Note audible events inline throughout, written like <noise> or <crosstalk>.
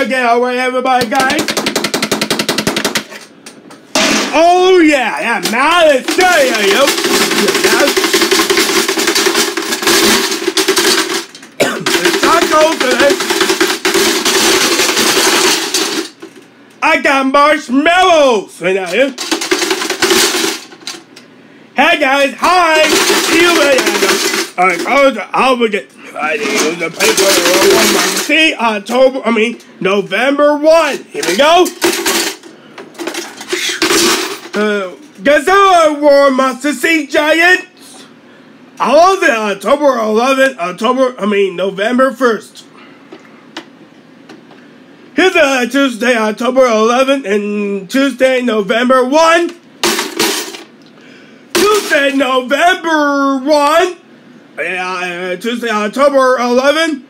again, alright, everybody, guys. Oh yeah, yeah, now let's say you. It's taco today. I got marshmallows right now. Yeah? Hey guys, hi. See you later. Alright, I'll, I'll forget. I paper. See, October, I mean, November 1. Here we go. Uh, how I Monster Sea Giants? I love it. October 11th, October, I mean, November 1st. Here's a Tuesday, October 11th, and Tuesday, November 1. Tuesday, November 1 uh, Tuesday, October 11,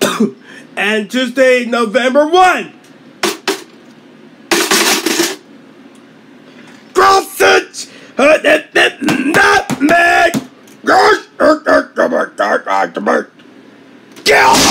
<coughs> and Tuesday, November 1. Cross search! Nutmeg! Oh, oh, oh, yeah!